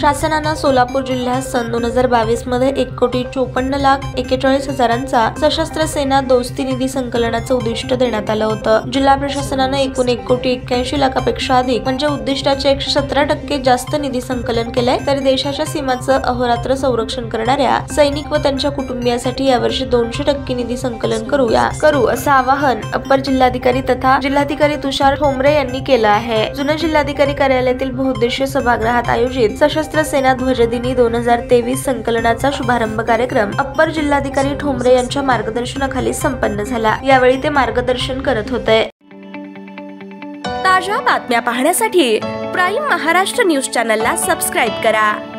शासनानं सोलापूर जिल्ह्यात सन दोन हजार बावीसमध्ये एक कोटी चोपन्न लाख एकेचाळीस हजारांचा सशस्त्र सेना दोस्ती निधी संकलनाचं उद्दिष्ट देण्यात आलं होतं. जिल्हा प्रशासनानं एकूण एक कोटी एक्क्याऐंशी लाखापेक्षा अधिक म्हणजे उद्दिष्टाचे एकशे सतरा टक्के जास्त निधी संकलन केलंय. तर देशाच्या सीमाचं अहोरात्र संरक्षण करणाऱ्या सैनिक व त्यांच्या कुटुंबियासाठी यावर्षी दोनशे टक्के निधी संकलन करूया करू असं आवाहन अप्पर जिल्हाधिकारी तथा जिल्हाधिकारी तुषार ठोंबरे यांनी केलं आहे. जुनं जिल्हाधिकारी कार्यालयातील बहुउद्देशीय सभागृहात आयोजित सशस्त्र सेना ध्वजदिनी दोन हजार तेवीस संकलनाचा शुभारंभ कार्यक्रम अप्पर जिल्हाधिकारी ठोंबरे यांच्या मार्गदर्शनाखाली संपन्न झाला. यावेळी ते मार्गदर्शन करत होते. ताज्या बातम्या पाहण्यासाठी प्राईम महाराष्ट्र न्यूज चॅनलला सबस्क्राईब करा.